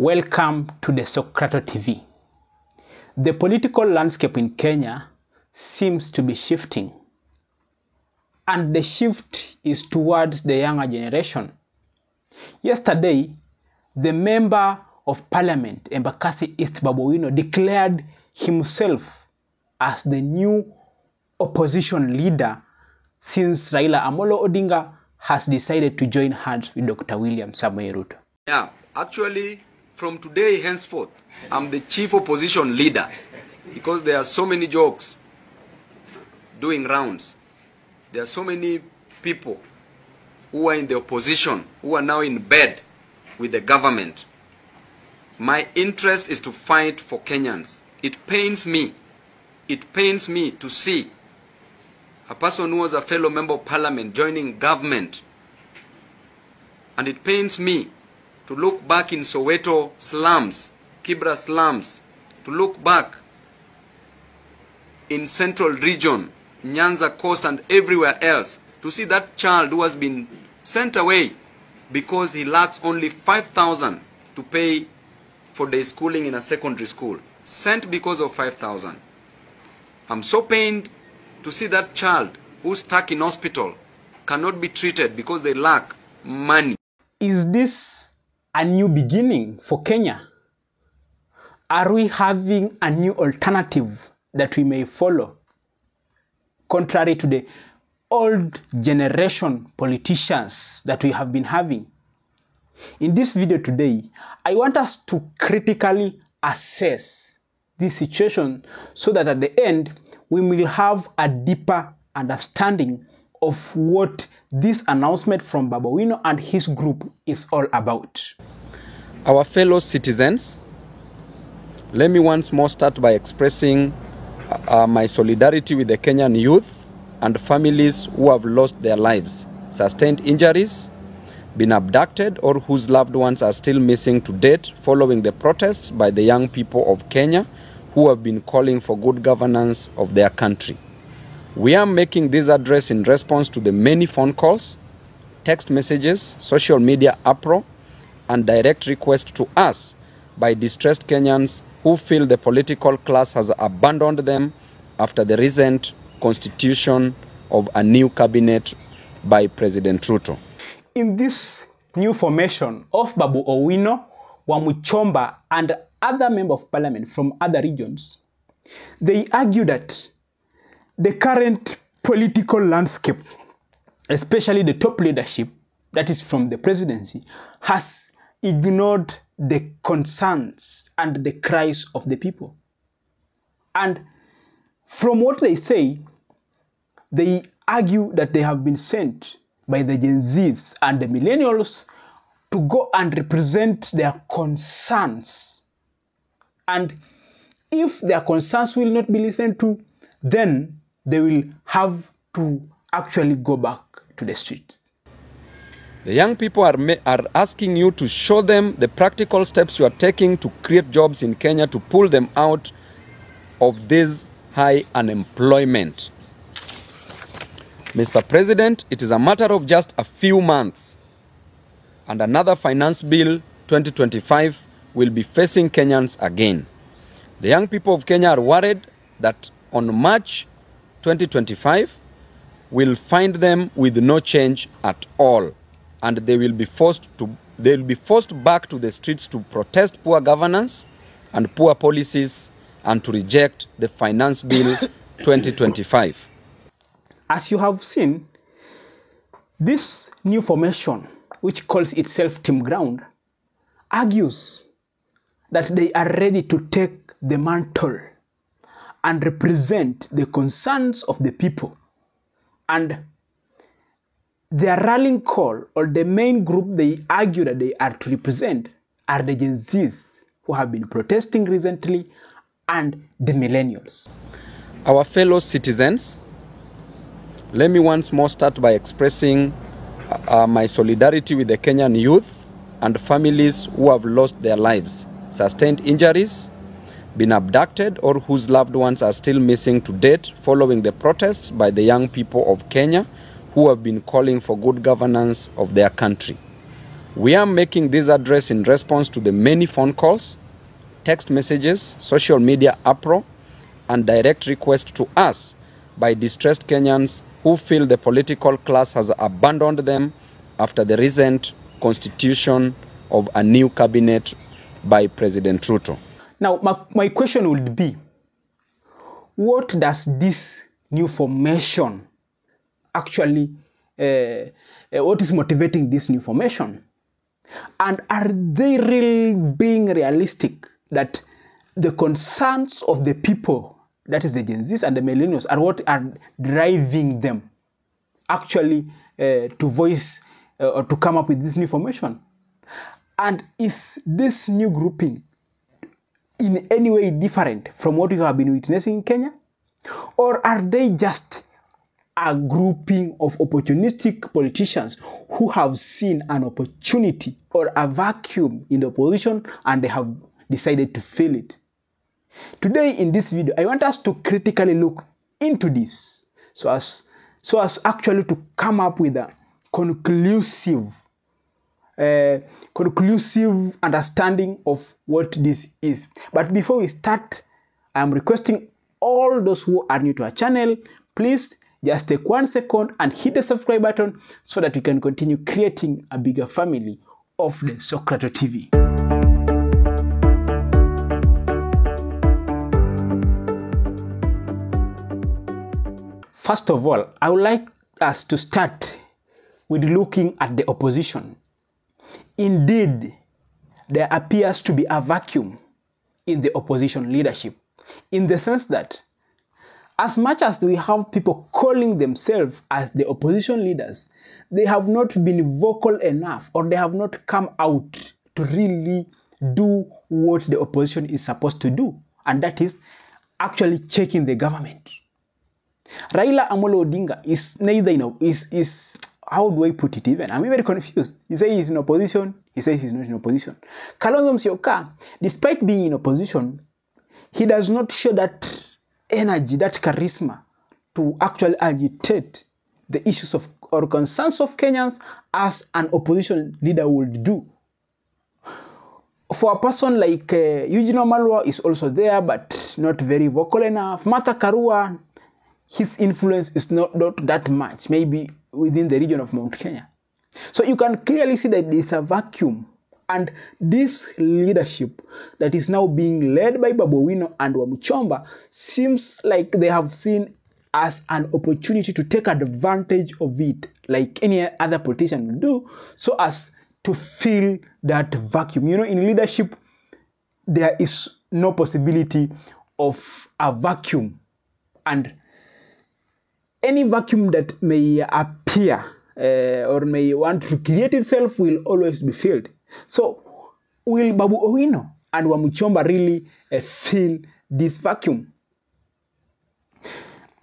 Welcome to the Socrato TV. The political landscape in Kenya seems to be shifting, and the shift is towards the younger generation. Yesterday, the member of parliament, Embakasi East Babu Owino, declared himself as the new opposition leader since Raila Amolo Odinga has decided to join hands with Dr. William Samoei Ruto. Yeah, actually, from today henceforth, I'm the chief opposition leader because there are so many jokes doing rounds. There are so many people who are in the opposition who are now in bed with the government. My interest is to fight for Kenyans. It pains me. It pains me to see a person who was a fellow member of parliament joining government. And it pains me to look back in Soweto slums, Kibra slums, to look back in central region, Nyanza coast and everywhere else, to see that child who has been sent away because he lacks only 5,000 to pay for their schooling in a secondary school. Sent because of 5,000. I'm so pained to see that child who's stuck in hospital cannot be treated because they lack money. Is this a new beginning for Kenya? Are we having a new alternative that we may follow? Contrary to the old generation politicians that we have been having. In this video today, I want us to critically assess this situation so that at the end, we will have a deeper understanding of what this announcement from Babu Owino and his group is all about. Our fellow citizens, let me once more start by expressing uh, my solidarity with the Kenyan youth and families who have lost their lives, sustained injuries, been abducted, or whose loved ones are still missing to date following the protests by the young people of Kenya who have been calling for good governance of their country. We are making this address in response to the many phone calls, text messages, social media uproar, and direct requests to us by distressed Kenyans who feel the political class has abandoned them after the recent constitution of a new cabinet by President Ruto. In this new formation of Babu Owino, Wamuchomba, and other members of parliament from other regions, they argue that the current political landscape, especially the top leadership, that is from the presidency, has ignored the concerns and the cries of the people. And from what they say, they argue that they have been sent by the Gen Zs and the millennials to go and represent their concerns. And if their concerns will not be listened to, then they will have to actually go back to the streets. The young people are, are asking you to show them the practical steps you are taking to create jobs in Kenya to pull them out of this high unemployment. Mr. President, it is a matter of just a few months and another finance bill 2025 will be facing Kenyans again. The young people of Kenya are worried that on March 2025 will find them with no change at all. And they will be forced to they will be forced back to the streets to protest poor governance and poor policies and to reject the finance bill 2025 as you have seen this new formation which calls itself team ground argues that they are ready to take the mantle and represent the concerns of the people and their rallying call or the main group they argue that they are to represent are the Gen Zs who have been protesting recently and the millennials. Our fellow citizens, let me once more start by expressing uh, my solidarity with the Kenyan youth and families who have lost their lives, sustained injuries, been abducted, or whose loved ones are still missing to date following the protests by the young people of Kenya who have been calling for good governance of their country. We are making this address in response to the many phone calls, text messages, social media uproar, and direct requests to us by distressed Kenyans who feel the political class has abandoned them after the recent constitution of a new cabinet by President Ruto. Now, my, my question would be what does this new formation actually, uh, uh, what is motivating this new formation? And are they really being realistic that the concerns of the people, that is the Gen Zs and the millennials, are what are driving them actually uh, to voice uh, or to come up with this new formation? And is this new grouping in any way different from what you have been witnessing in Kenya? Or are they just a grouping of opportunistic politicians who have seen an opportunity or a vacuum in the opposition and they have decided to fill it? Today in this video, I want us to critically look into this so as, so as actually to come up with a conclusive uh, conclusive understanding of what this is. But before we start, I'm requesting all those who are new to our channel, please just take one second and hit the subscribe button so that we can continue creating a bigger family of the Socrato TV. First of all, I would like us to start with looking at the opposition. Indeed, there appears to be a vacuum in the opposition leadership in the sense that as much as we have people calling themselves as the opposition leaders, they have not been vocal enough or they have not come out to really do what the opposition is supposed to do, and that is actually checking the government. Raila Amolo Odinga is neither, you know, is, is how do I put it even? I'm very confused. He says he's in opposition, he says he's not in opposition. Kalonzo Musyoka, despite being in opposition, he does not show that energy, that charisma to actually agitate the issues of or concerns of Kenyans as an opposition leader would do. For a person like uh, Eugene Wamalwa is also there, but not very vocal enough. Martha Karua, his influence is not, not that much, maybe within the region of Mount Kenya. So you can clearly see that there's a vacuum. And this leadership that is now being led by Babu Owino and Wamuchomba seems like they have seen as an opportunity to take advantage of it, like any other politician do, so as to fill that vacuum. You know, in leadership, there is no possibility of a vacuum. And any vacuum that may appear uh, or may want to create itself will always be filled. So, will Babu Owino and Wamuchomba really uh, fill this vacuum?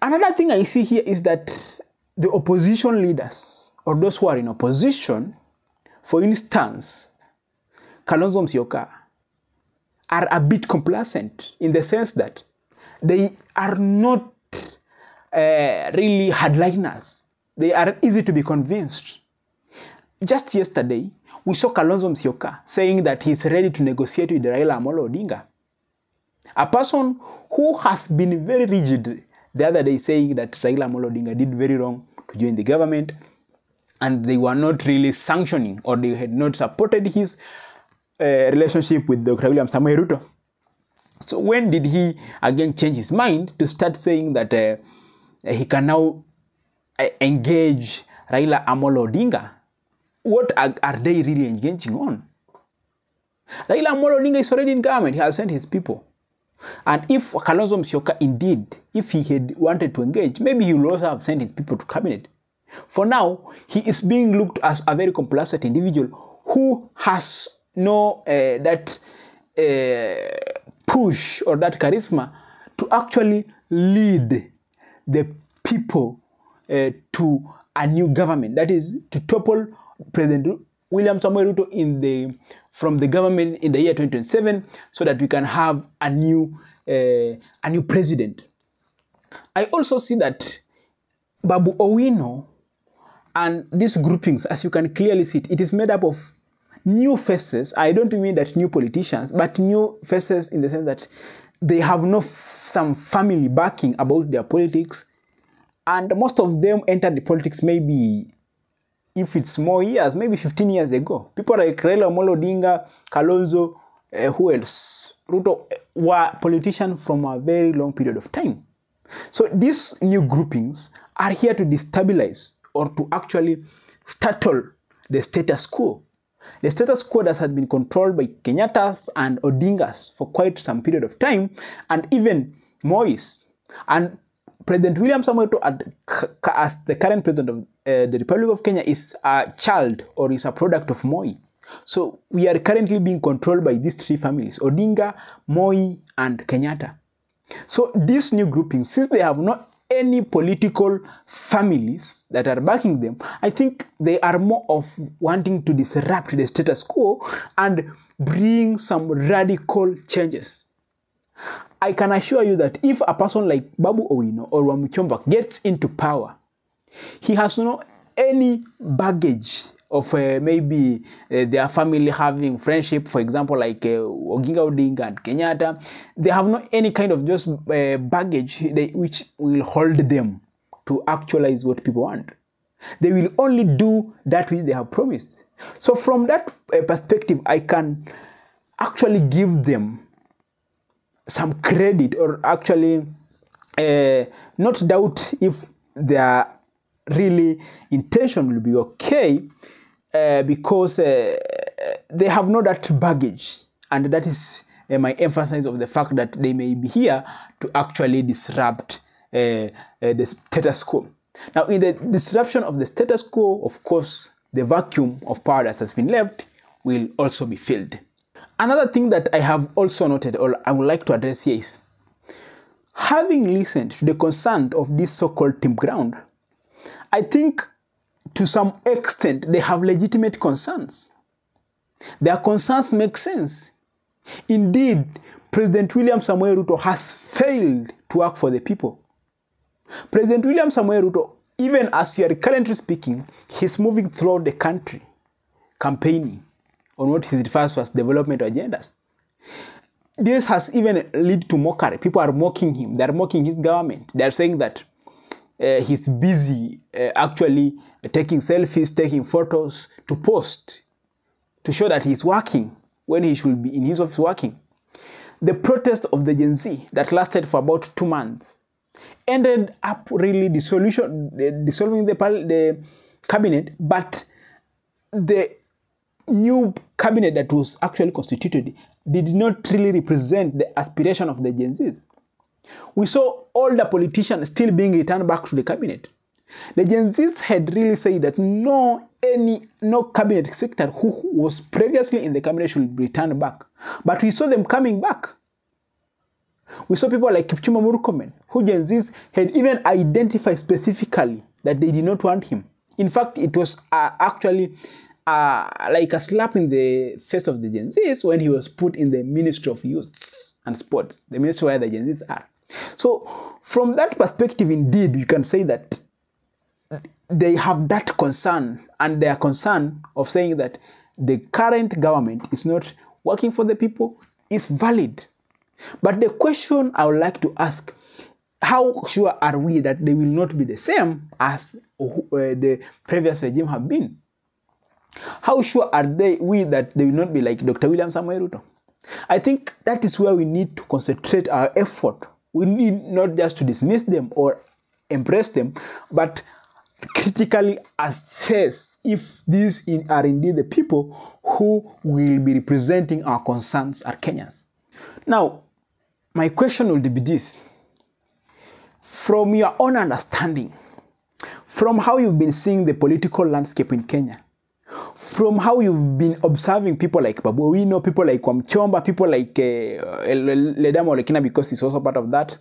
Another thing I see here is that the opposition leaders, or those who are in opposition, for instance, Kalonzo Musyoka, are a bit complacent in the sense that they are not uh, really hardliners. They are easy to be convinced. Just yesterday, we saw Kalonzo Musyoka saying that he's ready to negotiate with Raila Amolo Odinga. A person who has been very rigid the other day saying that Raila Amolo Odinga did very wrong to join the government and they were not really sanctioning or they had not supported his uh, relationship with Dr. William Samoei Ruto. So when did he again change his mind to start saying that uh, he can now uh, engage Raila Amolo Odinga? What are, are they really engaging on? Raila Amolo Odinga is already in government. He has sent his people. And if Kalonzo Musyoka indeed, if he had wanted to engage, maybe he would also have sent his people to cabinet. For now, he is being looked as a very complacent individual who has no uh, that uh, push or that charisma to actually lead the people uh, to a new government. That is to topple President William Samoei Ruto in the from the government in the year 2027, so that we can have a new uh, a new president. I also see that Babu Owino and these groupings, as you can clearly see it, it is made up of new faces. I don't mean that new politicians, but new faces in the sense that they have no some family backing about their politics, and most of them entered the politics maybe if it's more years, maybe 15 years ago. People like Raila Amolo Odinga, Kalonzo, uh, who else? Ruto uh, were politicians from a very long period of time. So these new groupings are here to destabilize or to actually startle the status quo. The status quo that has been controlled by Kenyattas and Odingas for quite some period of time, and even Moise. And President William Samoei as the current president of uh, the Republic of Kenya, is a child or is a product of Moi. So we are currently being controlled by these three families: Odinga, Moi, and Kenyatta. So this new grouping, since they have not any political families that are backing them, I think they are more of wanting to disrupt the status quo and bring some radical changes. I can assure you that if a person like Babu Owino or Wamuchomba gets into power, he has no any baggage of uh, maybe uh, their family having friendship, for example, like uh, Oginga Odinga and Kenyatta. They have not any kind of just uh, baggage they, which will hold them to actualize what people want. They will only do that which they have promised. So, from that uh, perspective, I can actually give them some credit or actually uh, not doubt if their really intention will be okay uh, because uh, they have not that baggage. And that is uh, my emphasis of the fact that they may be here to actually disrupt uh, uh, the status quo. Now in the disruption of the status quo of course the vacuum of power that has been left will also be filled. Another thing that i have also noted or i would like to address here is having listened to the concern of this so-called team ground I think to some extent they have legitimate concerns. Their concerns make sense. Indeed, President William Samoei Ruto has failed to work for the people. President William Samoei Ruto, even as we are currently speaking, he's moving throughout the country campaigning on what he refers to as development agendas. This has even led to mockery. People are mocking him. They are mocking his government. They are saying that uh, he's busy uh, actually taking selfies, taking photos to post to show that he's working when he should be in his office working. The protest of the Gen Z that lasted for about two months ended up really dissolution, uh, dissolving the, the cabinet, but the new cabinet that was actually constituted did not really represent the aspiration of the Gen Zs. We saw the politicians still being returned back to the cabinet. The Gen Zs had really said that no any no cabinet secretary who was previously in the cabinet should be returned back. But we saw them coming back. We saw people like Kipchumba Murkomen, who Gen Zs had even identified specifically that they did not want him. In fact, it was uh, actually uh, like a slap in the face of the Gen Zs when he was put in the Ministry of Youths and Sports, the ministry where the Gen Zs are. So, from that perspective, indeed, you can say that they have that concern, and their concern of saying that the current government is not working for the people is valid. But the question I would like to ask how sure are we that they will not be the same as uh, the previous regime have been? How sure are they we that they will not be like Dr. William Samoei Ruto? I think that is where we need to concentrate our effort we need not just to dismiss them or embrace them, but critically assess if these in, are indeed the people who will be representing our concerns as Kenyans. Now, my question will be this. From your own understanding, from how you've been seeing the political landscape in Kenya, from how you've been observing people like Babu Owino, people like Wamuchomba, people like uh, Ledama Olekina because he's also part of that,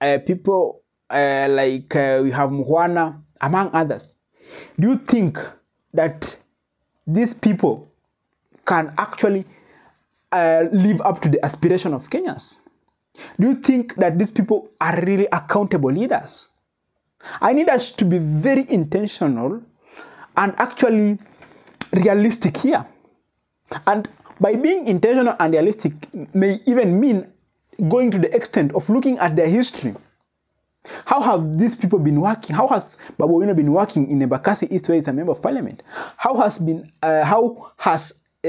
uh, people uh, like uh, we have Muhwana, among others. Do you think that these people can actually uh, live up to the aspiration of Kenyans? Do you think that these people are really accountable leaders? I need us to be very intentional and actually realistic here. And by being intentional and realistic may even mean going to the extent of looking at their history. How have these people been working? How has Babu Owino been working in Embakasi East, where he's a member of parliament? How has been uh, how has uh,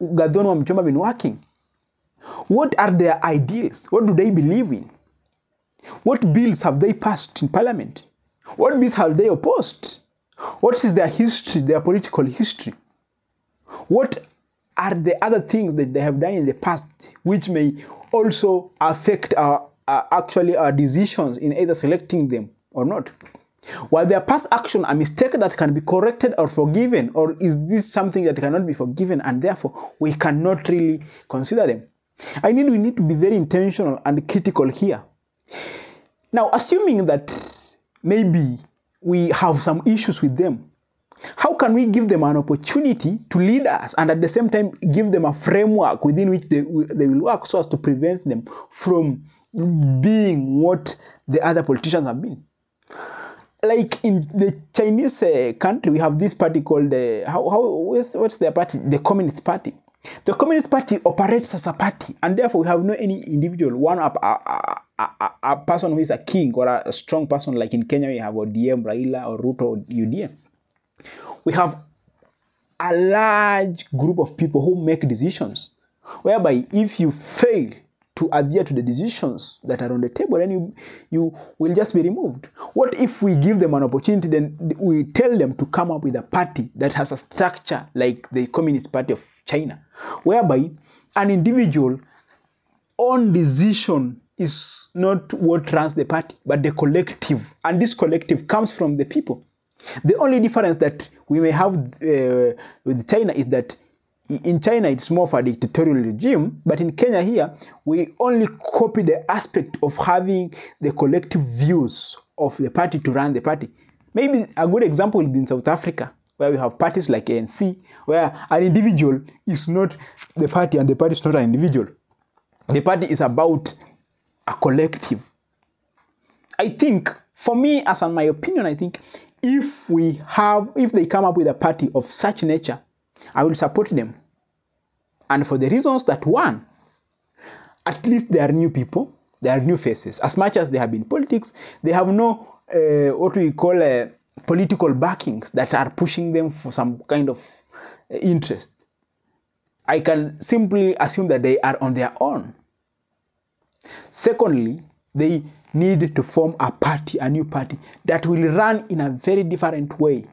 Gathoni Wamuchomba been working? What are their ideals? What do they believe in? What bills have they passed in parliament? What bills have they opposed? What is their history, their political history? What are the other things that they have done in the past which may also affect our, actually our decisions in either selecting them or not? Was their past action a mistake that can be corrected or forgiven, or is this something that cannot be forgiven and therefore we cannot really consider them? I need we need to be very intentional and critical here. Now, assuming that maybe we have some issues with them, how can we give them an opportunity to lead us and at the same time give them a framework within which they, they will work so as to prevent them from being what the other politicians have been? Like in the Chinese uh, country, we have this party called uh, how, how what's, their party? The Communist Party. The Communist Party operates as a party, and therefore we have no any individual, one a, a, a, a, person who is a king or a, strong person, like in Kenya we have ODM, Raila, or Ruto, or UDM. We have a large group of people who make decisions, whereby if you fail to adhere to the decisions that are on the table, then you, you will just be removed. What if we give them an opportunity, then we tell them to come up with a party that has a structure like the Communist Party of China, whereby an individual own decision is not what runs the party, but the collective. And this collective comes from the people. The only difference that we may have uh, with China is that in China it's more of a dictatorial regime, but in Kenya here we only copy the aspect of having the collective views of the party to run the party. Maybe a good example would be in South Africa, where we have parties like ANC, where an individual is not the party and the party is not an individual. The party is about a collective. I think, for me, as in my opinion, I think if we have, if they come up with a party of such nature, I will support them. And for the reasons that one, at least they are new people, they are new faces. As much as they have been politics, they have no uh, what we call uh, political backings that are pushing them for some kind of uh, interest. I can simply assume that they are on their own. Secondly, they need to form a party, a new party, that will run in a very different way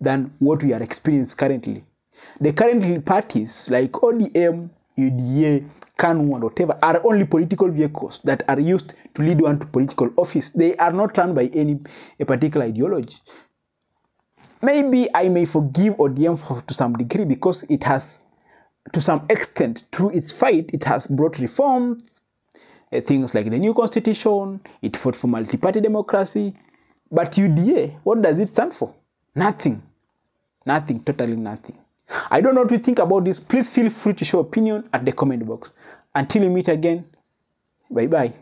than what we are experiencing currently. The current parties like ODM, UDA, KANU, and whatever are only political vehicles that are used to lead one to political office. They are not run by any a particular ideology. Maybe I may forgive ODM for, to some degree because it has, to some extent, through its fight, it has brought reforms, Eh, things like the new constitution, it fought for multi-party democracy. But UDA, what does it stand for? Nothing. Nothing, totally nothing. I don't know what you think about this. Please feel free to show opinion at the comment box. Until we meet again, bye bye.